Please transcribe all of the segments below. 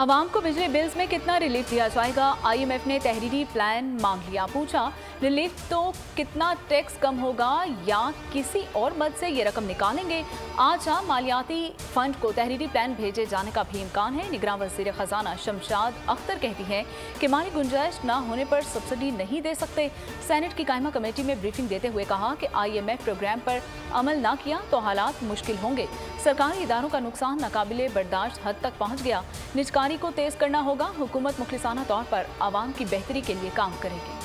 आवाम को बिजली बिल्स में कितना रिलीफ दिया जाएगा? आईएमएफ ने तहरीरी प्लान मांग लिया। पूछा, रिलीफ तो कितना टैक्स कम होगा या किसी और मद से ये रकम निकालेंगे? आज हम मालियाती फंड को तहरीरी प्लान भेजे जाने का भी इम्कान है। निगरान वज़ीर खजाना शमशाद अख्तर कहती हैं कि माली गुंजाइश न होने पर सब्सिडी नहीं दे सकते। सैनेट की कायमा कमेटी में ब्रीफिंग देते हुए कहा कि आईएमएफ प्रोग्राम पर अमल न किया तो हालात मुश्किल होंगे। सरकारी इदारों का नुकसान नाकाबिले बर्दाश्त हद तक पहुँच गया। निजकारी को तेज करना होगा। हुकूमत मुखलिसाना तौर पर आवाम की बेहतरी के लिए काम करेगी।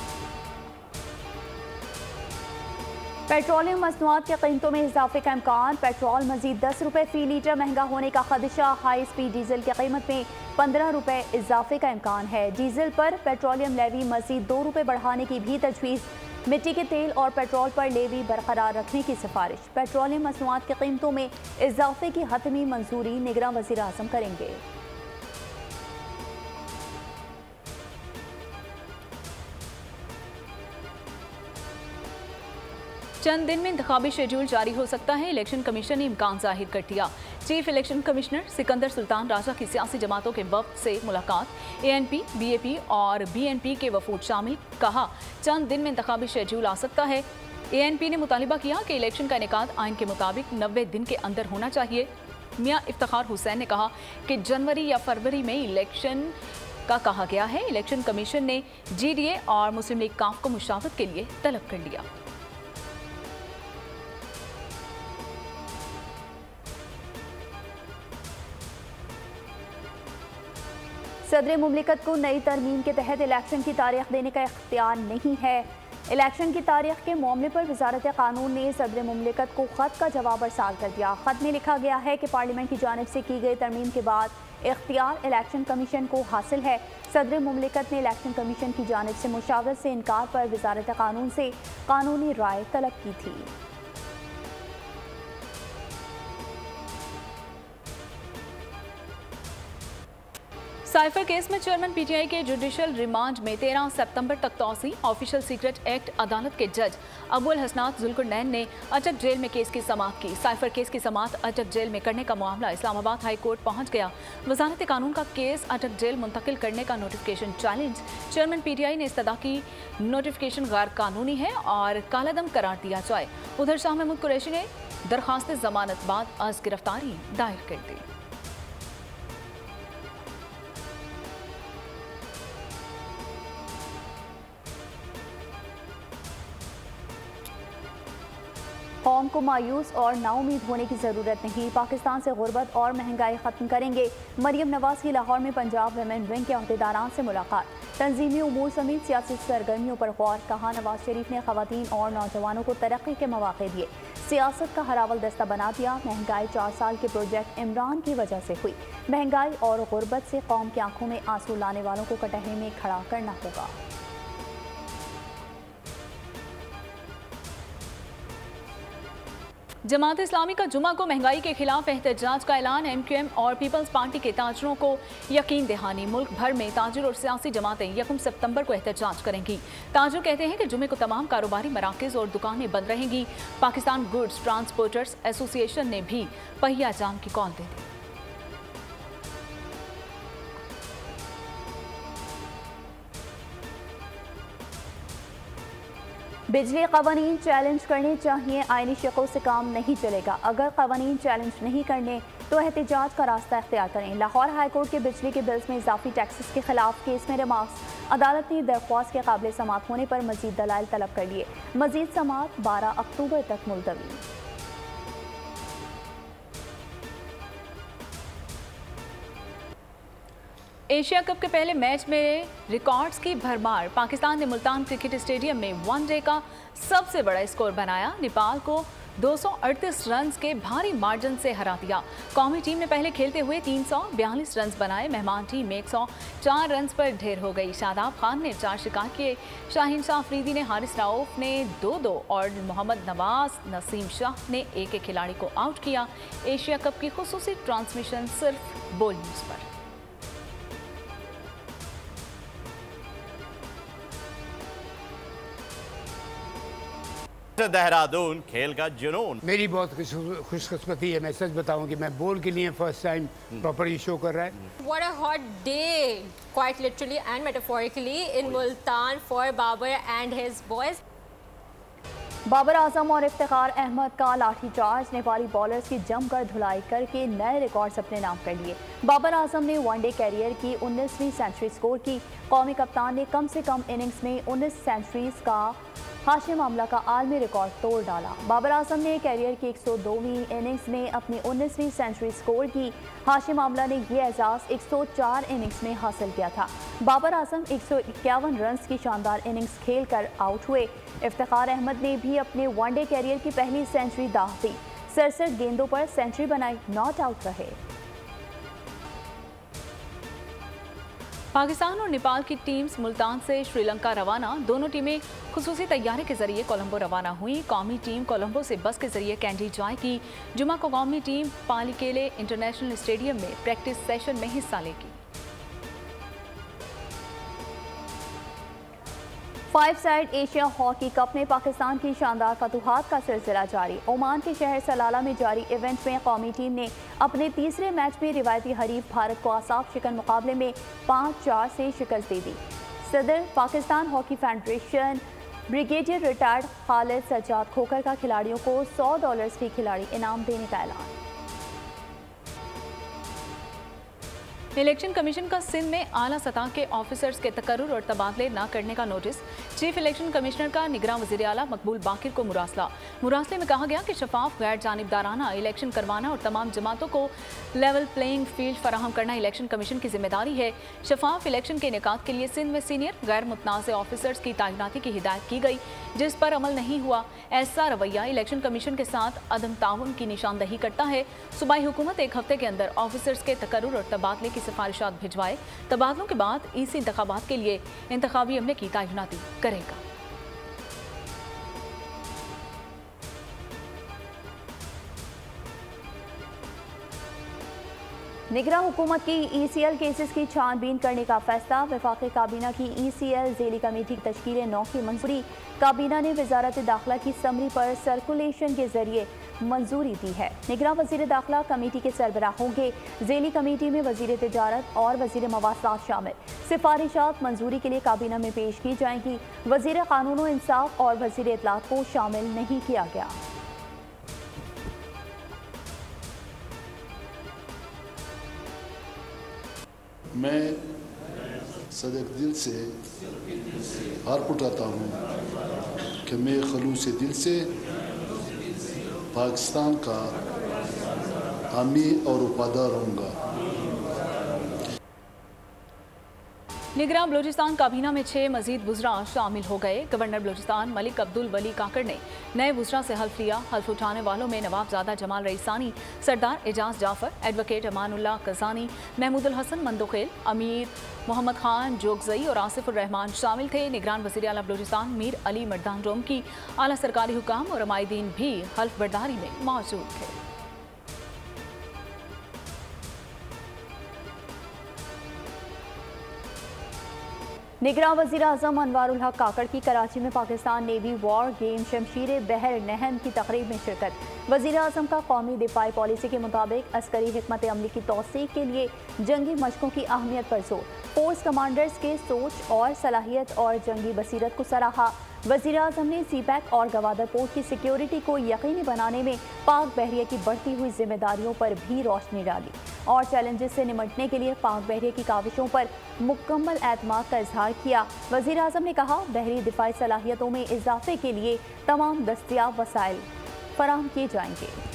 पेट्रोलियम मसनूआत की कीमतों में इजाफे का इम्कान। पेट्रोल मजीद दस रुपये फ़ी लीटर महँगा होने का खदशा हाई स्पीड डीजल की कीमत में पंद्रह रुपये इजाफे का इम्कान है। डीजल पर पेट्रोलियम लेवी मजीद दो रुपये बढ़ाने की भी तजवीज़। मिट्टी के तेल और पेट्रोल पर लेवी बरकरार रखने की सिफारिश। पेट्रोलियम मसनूआत की कीमतों में इजाफे की हतमी मंजूरी निगरान वजी अजम करेंगे। चंद दिन में इंतबी शेड्यूल जारी हो सकता है। इलेक्शन कमीशन ने इम्कान ज़ाहिर कर दिया। Chief election commissioner Sikandar Sultan Raja की सियासी जमातों के वक्त से मुलाकात। एएनपी बीएपी और बीएनपी के वफूद शामिल। कहा, चंद दिन में इंतबी शेड्यूल आ सकता है। एएनपी ने मुतालबा किया कि इलेक्शन का इनका आइन के मुताबिक नब्बे दिन के अंदर होना चाहिए। मियाँ इफ्तार हुसैन ने कहा कि जनवरी या फरवरी में इलेक्शन का कहा गया है। इलेक्शन कमीशन ने जीडीए और मुस्लिम लीग काफ को मुशावत के लिए तलब कर लिया। सदर मुमलिकत को नई तरमीम के तहत इलेक्शन की तारीख देने का इख्तियार नहीं है। इलेक्शन की तारीख के मामले पर वजारत कानून ने सदर मुमलिकत को ख़त का जवाब अरसाल कर दिया। ख़त में लिखा गया है कि पार्लियामेंट की जानब से की गई तरमीम के बाद इख्तियार इलेक्शन कमीशन को हासिल है। सदर मुमलिकत ने इलेक्शन कमीशन की जानब से मुशावरत से इनकार पर वजारत कानून से कानूनी राय तलब की थी। साइफर केस में चेयरमैन पीटीआई के जुडिशियल रिमांड में 13 सितंबर तक तोसी, ऑफिशियल सीक्रेट एक्ट अदालत के जज अबुल हसनात जुल्कुरनैन ने अटक जेल में केस की समाप्त की। साइफर केस की समाप्त, अटक जेल में करने का मामला इस्लामाबाद हाई कोर्ट पहुँच गया। वजारत कानून का केस, अटक जेल मुंतकिल करने का नोटिफिकेशन चैलेंज चेयरमैन पीटीआई ने इस्तदा की नोटिफिकेशन गैर कानूनी है और कालादम करार दिया जाए। उधर शाह महमूद कुरैशी ने दरखास्त जमानत बाद अज गिरफ्तारी दायर कर दी। कौम को मायूस और नाउमीद होने की ज़रूरत नहीं। पाकिस्तान से गुर्बत और महँगाई ख़त्म करेंगे। मरियम नवाज़ की लाहौर में पंजाब वेमेन विंग के अहदेदारान से मुलाकात। तंजीमी उमूर समेत सियासी सरगर्मियों पर गौर, कहा नवाज़ शरीफ ने खातन और नौजवानों को तरक्की के मौाक़े दिए। सियासत का हरावल दस्ता बना दिया। महँगाई चार साल के प्रोजेक्ट इमरान की वजह से हुई। महँगाई और गुर्बत से कौम की आँखों में आँसू लाने वालों को कटहरे में खड़ा करना होगा। जमात इस्लामी का जुमा को महँगाई के खिलाफ एहतजाज का ऐलान एम क्यू एम और पीपल्स पार्टी के ताजरों को यकीन दहानी। मुल्क भर में ताजर और सियासी जमातें यकम सितंबर को एहतजाज करेंगी। ताजर कहते हैं कि जुमे को तमाम कारोबारी मराकज और दुकानें बंद रहेंगी। पाकिस्तान गुड्स ट्रांसपोर्टर्स एसोसिएशन ने भी पहिया जाम की कॉल दे दी। बिजली कवानीन चैलेंज करने चाहिए आइनी शकों से काम नहीं चलेगा। अगर कवानीन चैलेंज नहीं करने तो एहतजाज का रास्ता अख्तियार करें। लाहौर हाईकोर्ट के बिजली के बिल्स में इजाफी टैक्सेस के खिलाफ केस में रिमार्क्स। अदालत ने दरख्वास्त के काबिल समाप्त होने पर मजीद दलाल तलब कर लिए। मजीद समात बारह अक्टूबर तक मुलतवी। एशिया कप के पहले मैच में रिकॉर्ड्स की भरमार। पाकिस्तान ने मुल्तान क्रिकेट स्टेडियम में वनडे का सबसे बड़ा स्कोर बनाया। नेपाल को 238 रन के भारी मार्जिन से हरा दिया। कौमी टीम ने पहले खेलते हुए 342 रन बनाए। मेहमान टीम 104 रन पर ढेर हो गई। शादाब खान ने चार शिकार किए। शाहीन शाह अफरीदी ने हारिस राउफ ने दो दो और मोहम्मद नवाज़ नसीम शाह ने एक एक खिलाड़ी को आउट किया। एशिया कप की खसूसी ट्रांसमिशन सिर्फ़ बोल न्यूज़ पर। देहरादून खेल का जुनून। मेरी बहुत खुशकिस्मती है मैं सच बताऊँ कि मैं बोल के लिए फ़र्स्ट टाइम प्रॉपरली शो कर रहा है। What a hot day, quite literally and metaphorically, in Multan for Babar and his boys. Babar आज़म और इफ्तार अहमद का लाठीचार्ज नेपाली बॉलर्स की जमकर धुलाई करके नए रिकॉर्ड्स अपने नाम कर लिए। बाबर आज़म ने वनडे कैरियर की 19वीं सेंचुरी स्कोर की। कौमी कप्तान ने कम से कम इनिंग्स में 19 सेंचुरीज का हाशिम मामला का आलमी रिकॉर्ड तोड़ डाला। बाबर आज़म ने कैरियर की 102वीं इनिंग्स में अपनी 19वीं सेंचुरी स्कोर की। हाशिम मामला ने यह एजाज 104 इनिंग्स में हासिल किया था। बाबर आज़म एक सौ इक्यावन रन की शानदार इनिंग्स खेलकर आउट हुए। इफ्तार अहमद ने भी अपने वनडे कैरियर की पहली सेंचुरी दाह दी। सड़सठ गेंदों पर सेंचुरी बनाई, नॉट आउट रहे। पाकिस्तान और नेपाल की टीम्स मुल्तान से श्रीलंका रवाना। दोनों टीमें खसूसी तैयारी के ज़रिए कोलंबो रवाना हुई। कौमी टीम कोलंबो से बस के ज़रिए कैंडी जाएगी जुमा को कौमी टीम पालिकेले इंटरनेशनल स्टेडियम में प्रैक्टिस सेशन में हिस्सा लेगी। Five side Asia hockey cup में पाकिस्तान की शानदार फतूहत का सिलसिला जारी। ओमान के शहर सलाला में जारी इवेंट में कौमी टीम ने अपने तीसरे मैच में रिवायती हरीफ भारत को आसाफ शिकन मुकाबले में पाँच चार से शिकस्त दे दी। सदर Pakistan hockey federation brigadier retired Khalid Sajjad Khokhar का खिलाड़ियों को सौ डॉलर्स की खिलाड़ी इनाम देने का ऐलान। इलेक्शन कमीशन का सिंध में आला सतह के ऑफिसर्स के तकर्र और तबादले न करने का नोटिस। चीफ इलेक्शन कमिश्नर का निगरान वजी अला मकबूल बाकिर को मुरासला। मुरासले में कहा गया कि शफाफ गैर जानबदाराना इलेक्शन करवाना और तमाम जमातों को लेवल प्लेइंग फ़ील्ड फराहम करना इलेक्शन कमीशन की ज़िम्मेदारी है। शफाफ इलेक्शन के इनका के लिए सिंध में सीनियर गैर मुतनाज़ ऑफिसर्स की तैनाती की हिदायत की गई, जिस पर अमल नहीं हुआ। ऐसा रवैया इलेक्शन कमीशन के साथ अदम ताउन की निशानदही करता है। सूबाई हुकूमत एक हफ़्ते के अंदर ऑफिसर्स के तकर्र और तबादले की सिफारिशात भिजवाए। तबादलों के बाद ईसी इंतबात के लिए इंतबी अमले की तैनाती करेगा। निगरा हुकूमत की ई सी एल केसेस की छानबीन करने का फैसला। विफाक काबीना की ई सी एल जेली कमेटी की तश्कील नौ की मंजूरी। काबीना ने वजारत दाखिला की समरी पर सर्कुलेशन के ज़रिए मंजूरी दी है। निगरा वज़ीर दाखिला कमेटी के सरबराह होंगे। जेली कमेटी में वज़ीर तजारत और वज़ीर मवासात शामिल। सिफारिशात मंजूरी के लिए काबीना में पेश की जाएँगी। वज़ीर कानून इंसाफ और वज़ीर इतलात को शामिल नहीं किया गया। मैं सदक दिल से हार उठाता हूँ कि मैं खलूस दिल से पाकिस्तान का हामी और वफादार रहूँगा निगरान बलोचिस्तान काबीना में छह मजीद बुजरा शामिल हो गए। गवर्नर बलोचिस्तान मलिक अब्दुल वली काकड़ ने नए बुजरा से हल्फ लिया। हल्फ उठाने वालों में नवाबजादा जमाल रईसानी, सरदार एजाज जाफ़र, एडवोकेट अमानुल्ला कजानी महमूदुल हसन मंदोखेल, अमीर मोहम्मद खान जोगजई और आसिफुररहमान शामिल थे। निगरान वजी अला बलोचिस्तान मीर अली मर्दान रोम की आला सरकारी हुकाम और अमायदीन भी हल्फ बर्दारी में मौजूद थे। निगरा वजी अजम अनवर हक काकड़ की कराची में Pakistan navy war game Shamsheer Bahr नहन की तकरीब में शिरकत। वजी अजम का कौमी दिफाई पॉलिसी के मुताबिक अस्करी हमत अमली की तोसी के लिए जंगी मशकों की अहमियत पर ज़ोर। फोर्स कमांडर्स के सोच और सलाहियत और जंगी बसीरत को सराहा। वज़ीर अजम ने सी पैक और गवादर पोर्ट की सिक्योरिटी को यकीनी बनाने में पाक बहरिया की बढ़ती हुई जिम्मेदारियों पर भी रोशनी डाली। और चैलेंजेस से निमटने के लिए पाक बहरे की काविशों पर मुकम्मल एतम का इजहार किया। वज़ीर अजम ने कहा, बहरी दिफाई सलाहियतों में इजाफे के लिए तमाम दस्तियाब वसाइल फराम किए जाएँगे।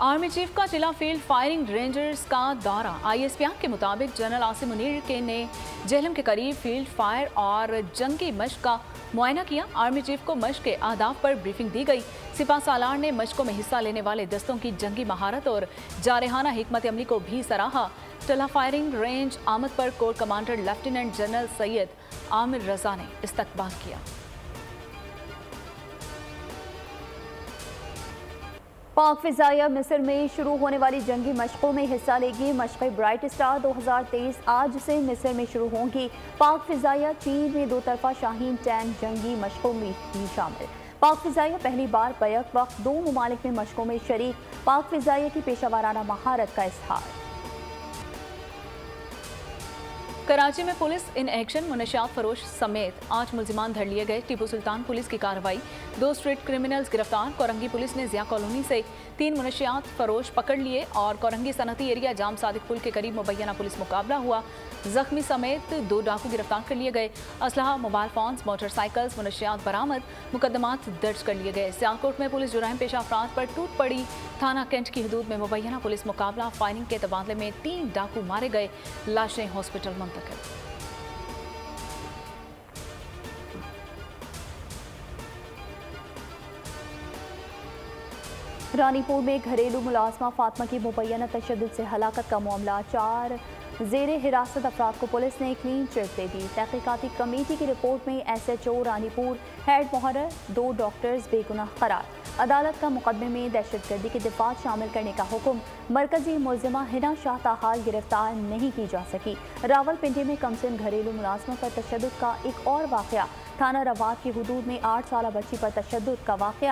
आर्मी चीफ का जिला फ़ील्ड फायरिंग रेंजर्स का दौरा। आईएसपीआर के मुताबिक जनरल आसिम मुनीर के ने जहलम के करीब फ़ील्ड फायर और जंगी मश्क का मुआयना किया। आर्मी चीफ को मश्क के आदाब पर ब्रीफिंग दी गई। सिपा सालार ने मश्कों में हिस्सा लेने वाले दस्तों की जंगी महारत और जारहाना हमत अमली को भी सराहा। टला फायरिंग रेंज आमद पर corps commander lieutenant general Syed Amir Raza ने इस्तकबाल किया। पाक फिजाया मिस्र में शुरू होने वाली जंगी मशकों में हिस्सा लेगी। मशक़ ब्राइट स्टार 2023 आज से मिस्र में शुरू होंगी। पाक फिजाइया चीन में दो तरफा शाहीन टैन जंगी मशकों में भी शामिल। पाक फिजाइया पहली बार बैक वक्त दो ममालिक में मशकों में शरीक। पाक फिजाइया की पेशा वाराना महारत का इजहार। कराची में पुलिस इन एक्शन मुनशियात फरोश समेत आठ मुलजिमान धर लिए गए। टीपू सुल्तान पुलिस की कार्रवाई। दो स्ट्रीट क्रिमिनल्स गिरफ़्तार। कोरंगी पुलिस ने जिया कॉलोनी से तीन मुनशियात फरोश पकड़ लिए और कोरंगी सनती एरिया जाम सादिक पुल के करीब मुबैना पुलिस मुकाबला हुआ। जख्मी समेत दो डाकू गिरफ़्तार कर लिए गए। असलहा मोबाइल फोन्स, मोटरसाइकिल्स मुनशियात बरामद मुकदमात दर्ज कर लिए गए। सियालकोट में पुलिस जुराइम पेशा अफराद पर टूट पड़ी। थाना कैंट की हदूद में मुबैना पुलिस मुकाबला। फायरिंग के तबादले में तीन डाकू मारे गए। लाशें हॉस्पिटल मुंतकिल रानीपुर में घरेलू मुलाजमा फातमा की मुबैना तशद से हलाकत का मामला चार जेर हिरासत अफराद को पुलिस ने क्लीन चिट दे दी। तहकीकती कमेटी की रिपोर्ट में S H O Ranipur, head मुहर्र दो डॉक्टर्स बेगुनाह करार। अदालत का मुकदमे में दहशत गर्दी के दिफात शामिल करने का हुक्म। मरकजी मुलजिमा हिना शाह ताहाल गिरफ़्तार नहीं की जा सकी। रावलपिंडी में कमसिन घरेलू मुलाजमों पर तशद का एक और वाक़ थाना रवात की हदूद में आठ साल बच्ची पर तशद का वाक़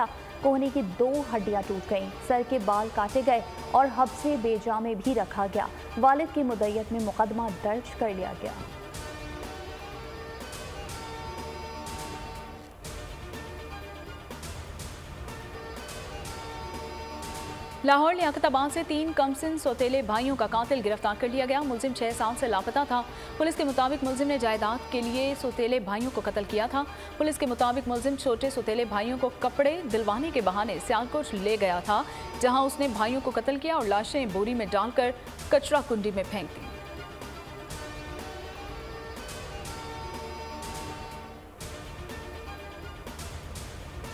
कोहनी की दो हड्डियाँ टूट गईं। सर के बाल काटे गए और हब्से बेजामे भी रखा गया। वालिद की मुदैयत में मुकदमा दर्ज कर लिया गया। लाहौर लियाकताबाद से तीन कमसिन सौतेले भाइयों का कातिल गिरफ़्तार कर लिया गया। मुलिम छः साल से लापता था। पुलिस के मुताबिक मुलिम ने जायदाद के लिए सौतेले भाइयों को कत्ल किया था। पुलिस के मुताबिक मुलिम छोटे सौतेले भाइयों को कपड़े दिलवाने के बहाने सियालकोट ले गया था, जहाँ उसने भाइयों को कत्ल किया और लाशें बोरी में डालकर कचरा कुंडी में फेंक दी।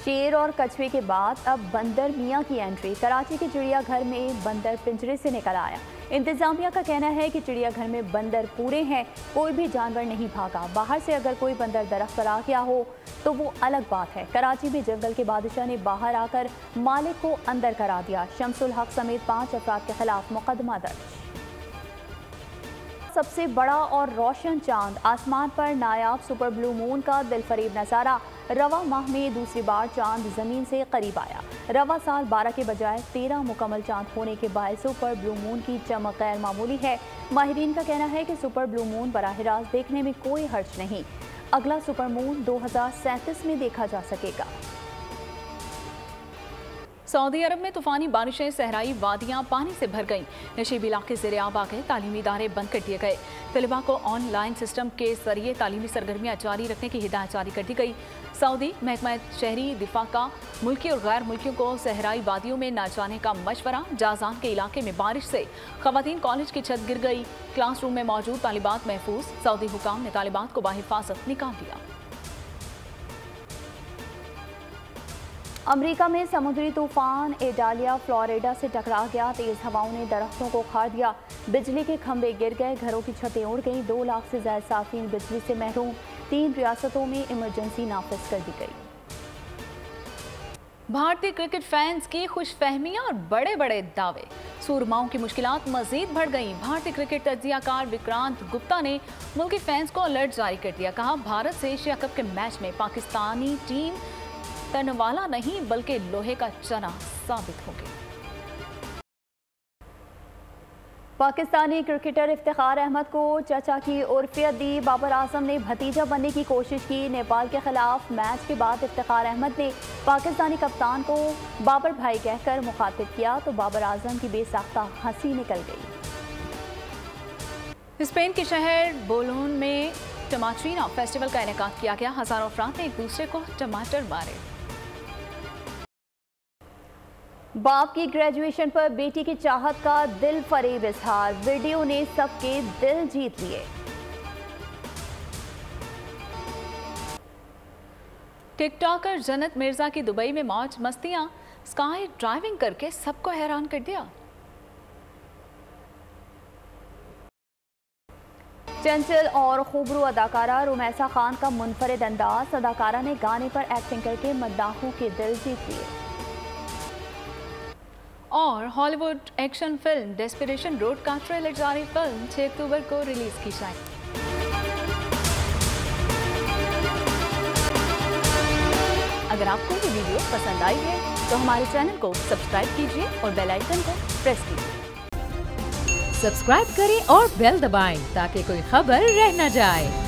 शेर और कछुए के बाद अब बंदर मियाँ की एंट्री कराची के चिड़ियाघर में बंदर पिंजरे से निकल आया। इंतजामिया का कहना है कि चिड़ियाघर में बंदर पूरे हैं, कोई भी जानवर नहीं भागा। बाहर से अगर कोई बंदर दरख्त पर आ गया हो तो वो अलग बात है। कराची में जंगल के बादशाह ने बाहर आकर मालिक को अंदर करा दिया। शमसुल हक समेत पाँच अफराद के खिलाफ मुकदमा दर्ज। सबसे बड़ा और रोशन चाँद, आसमान पर नायाब सुपर ब्लू मून का दिलफरीब नज़ारा। रवा माह में दूसरी बार चाँद ज़मीन से करीब आया। रवा साल 12 के बजाय 13 मुकम्मल चाँद होने के बायसों पर ब्लू मून की चमक गैर मामूली है। माहरीन का कहना है कि सुपर ब्लू मून बरह रास्त देखने में कोई हर्च नहीं। अगला सुपर मून दो हज़ार सैंतीस में देखा जा सकेगा। सऊदी अरब में तूफानी बारिशें, सहराई वादियाँ पानी से भर गईं। नशीब इलाके जेर आब आ गए तालीमी इदारे बंद कर दिए गए। तलबा को ऑनलाइन सिस्टम के ज़रिए तालीमी सरगर्मियाँ जारी रखने की हिदायत जारी कर दी गई। सऊदी महकमा शहरी दिफा का मुल्की और गैर मुल्कियों को सहराई वादियों में न जाने का मशवरा, जाजान के इलाके में बारिश से खातन कॉलेज की छत गिर गई। क्लासरूम में मौजूद तालिबात महफूज, सऊदी हुकाम ने तालिबात को बाहिफाजत निकाल दिया। अमेरिका में समुद्री तूफ़ान एडालिया, फ्लोरिडा से टकरा गया। तेज हवाओं ने दरख्तों को उखाड़ दिया। बिजली के खंभे गिर गए। घरों की छतें उड़ गईं। दो लाख से ज़्यादा साफिन बिजली से महरूम। तीन रियासतों में इमरजेंसी नाफिज कर दी गई। भारतीय क्रिकेट फैंस की खुश खुशफहमियाँ और बड़े बड़े दावे। सूरमाओं की मुश्किलात मजीद बढ़ गईं। भारतीय क्रिकेट तजियाकार विक्रांत गुप्ता ने मुल्की फैंस को अलर्ट जारी कर दिया। कहा, भारत से एशिया कप के मैच में पाकिस्तानी टीम तनवाला नहीं, बल्कि लोहे का चना साबित होगी पाकिस्तानी क्रिकेटर इफ्तार अहमद को चचा की उर्फियत दी। बाबर आज़म ने भतीजा बनने की कोशिश की। नेपाल के खिलाफ मैच के बाद इफ्तार अहमद ने पाकिस्तानी कप्तान को बाबर भाई कहकर मुखातिब किया तो बाबर आज़म की बेसाख्ता हँसी निकल गई। स्पेन के शहर बोलोन में टमाटरीना फेस्टिवल का इनका किया गया। हज़ारों अफराद ने एक दूसरे को टमाटर मारे। बाप की ग्रेजुएशन पर बेटी की चाहत का दिल फरेब इजहार वीडियो ने सबके दिल जीत लिए। टिकटॉकर जन्नत मिर्ज़ा की दुबई में मौज, मस्तियाँ। स्काई ड्राइविंग करके सबको हैरान कर दिया। चंचल और खूबरू अदाकारा रुमैसा खान का मुनफरद अंदाज। अदाकारा ने गाने पर एक्टिंग करके मद्दाहों के दिल जीत लिए। और Hollywood action film Desperation Road का ट्रेलर जारी फ़िल्म 6 अक्टूबर को रिलीज़ की जाएगी। अगर आपको ये वीडियो पसंद आई है तो हमारे चैनल को सब्सक्राइब कीजिए और बेल आइकन को प्रेस कीजिए। सब्सक्राइब करें और बेल दबाएँ ताकि कोई खबर रह न जाए।